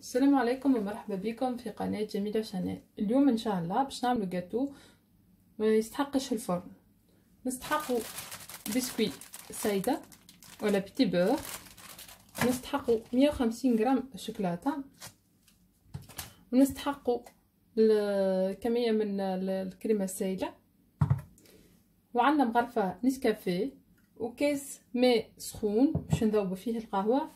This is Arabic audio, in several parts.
السلام عليكم ومرحبا بكم في قناة جميلة Channel اليوم إن شاء الله باش نعملو جاتو ما يستحقش الفرن. نستحقو بسكوي سايدة ولا petit beurre نستحقو مية وخمسين غرام شوكولاتة. ونستحقو كمية من الكريمة السائلة. وعندنا مغرفة نسكافيه وكاس ماء سخون باش نذوب فيه القهوة.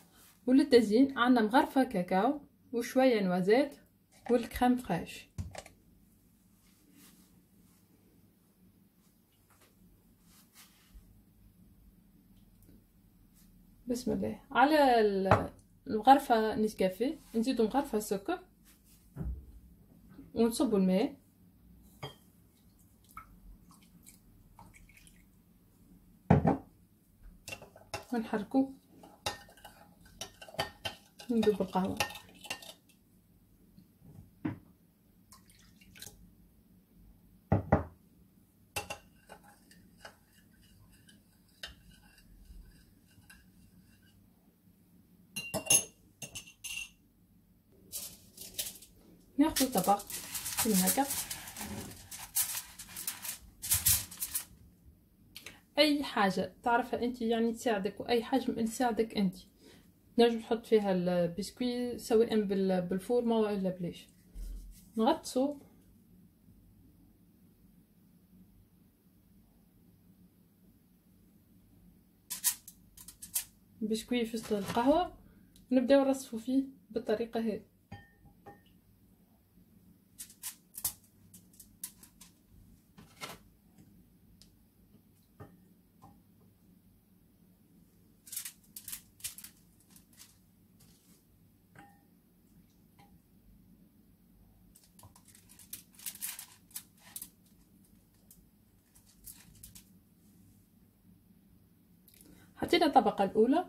وللتزيين عندنا مغرفة كاكاو. وشوية نوازيت والكريم فريش. بسم الله. على الغرفة نسكافيه. نزيدو مغرفة سكر. ونصبو الماء. ونحركو. ندوب القهوة. ناخذ طبق كيما هكا أي حاجة تعرفها أنت يعني تساعدك وأي حجم تساعدك أنت. نجم تحط فيها البسكوي سواء بالفورمه والا بليش. نغطسو. بسكوي في القهوة. نبدأو نرصفو فيه بالطريقة هذه حطينا الطبقة الأولى.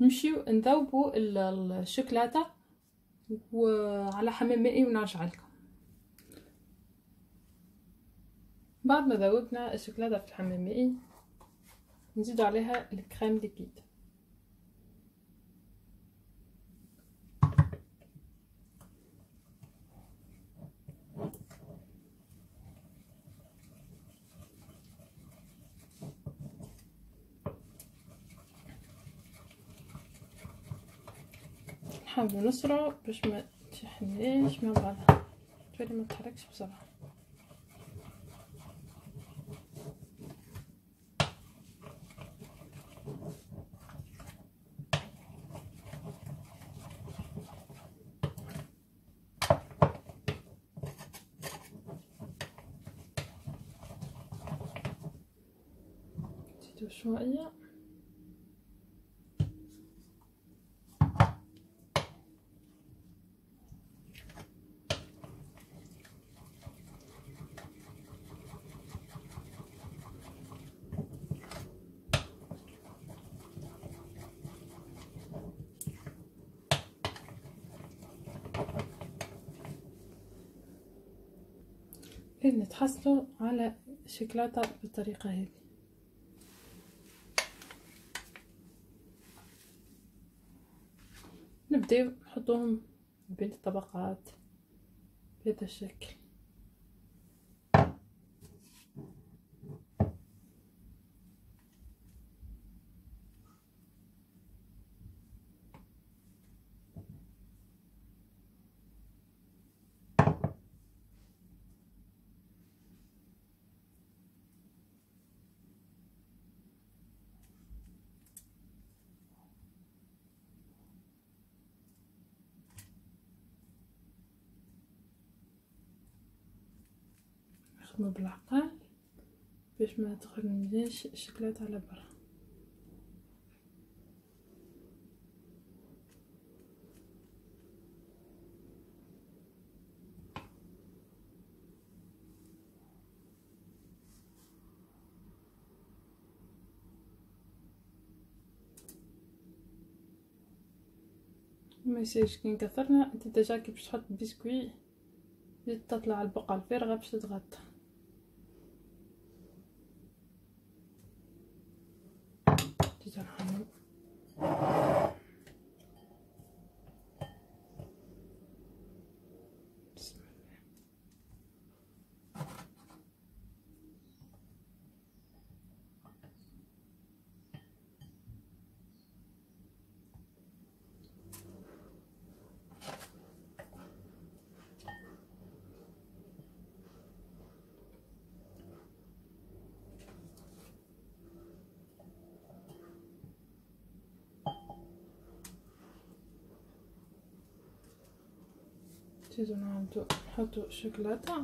نمشيو نذوبو الشوكولاتة وعلى حمام مائي ونرجع لكم. بعد ما ذوبنا الشوكولاتة في الحمام المائي نزيدو عليها الكريم ليكيد نحاولو نسرعو باش ما تحنيش مع بعضها تولي ما تحركش بسرعة. شوية نتحصلوا على الشوكولاته بالطريقة هذه. نبدأو نحطوهم بين الطبقات بهذا الشكل. نخدمو بالعقل باش ما تخرجناش الشكلاط على برا. ما يصيرش كي نكثرنا أنت déjà كي باش تحط بسكوي تطلع البقعه الفارغة باش تتغطى. نزيدو نعاودو نحطو شوكولاتة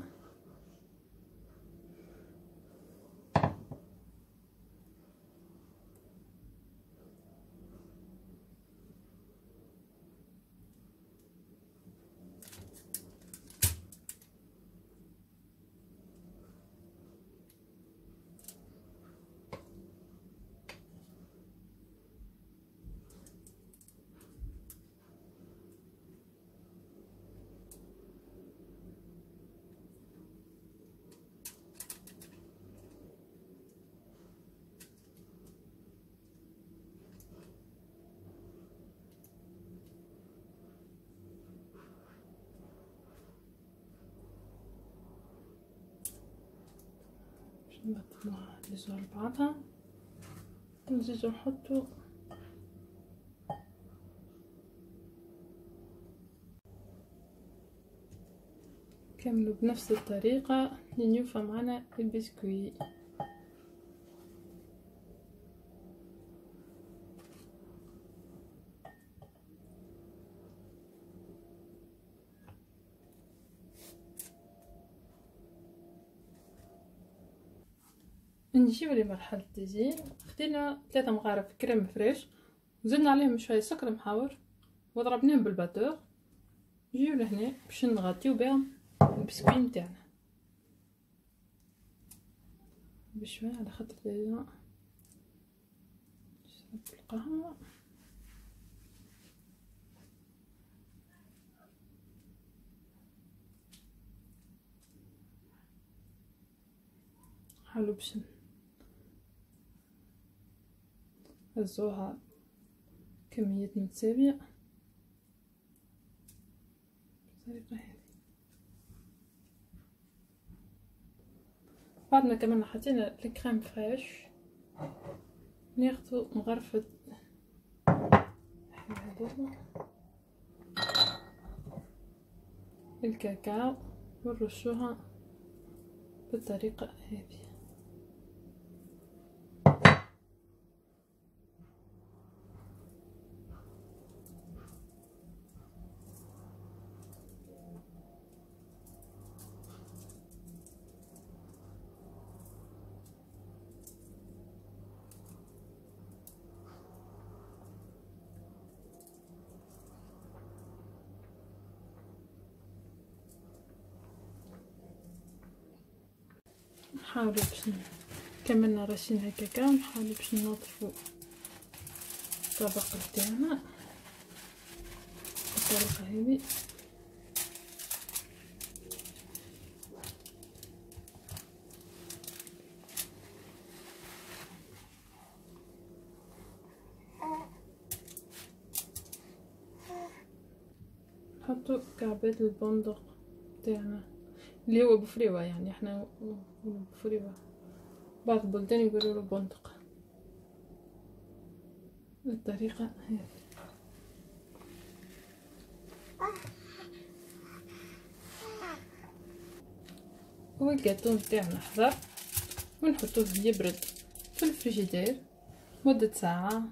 نبطلوها نزيدو لبعضها ونزيدو نحطو كملوا بنفس الطريقة لين يوفى معنا البسكويت نجيو لمرحلة التزيين خدينا ثلاثة مغارف crème fraîche وزدنا عليهم شوية سكر محاور وضربناهم بال batteur. نجيو لهنا باش نغطيو بهم البسكوي نتاعنا. بشوية على خاطر déjà مشرب القهوة. حلو باش هزوها كمية متساوية بالطريقة هذه. بعد ما كملنا حطينا الكريم فريش ناخدو مغرفة. الكاكاو ونرشوها بالطريقة هذه. نحاولو باش كملنا رشين هكاكا نحاولو باش ننظفو الطبق تاعنا بالطريقة هذه. نحطو كعبات البندق تاعنا اللي هو بفريوة يعني إحنا بفريوة بعض البلدان يقولوا له بندق. بالطريقة هذه والجاتون تاعنا حضر ونحطوه يبرد في الفريجيدير مدة ساعة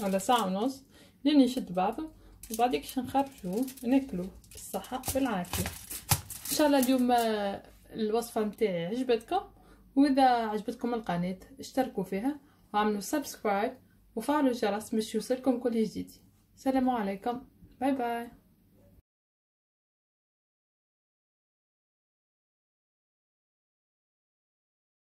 ولا ساعة ونص لين يشد بعضه. وبعديك نخرجوه ناكلوه بالصحة بالعافية شاء الله اليوم الوصفة نتاعي عجبتكم. وإذا عجبتكم القناة اشتركوا فيها وعملوا subscribe وفعلوا الجرس باش يوصلكم كل جديد. السلام عليكم. bye bye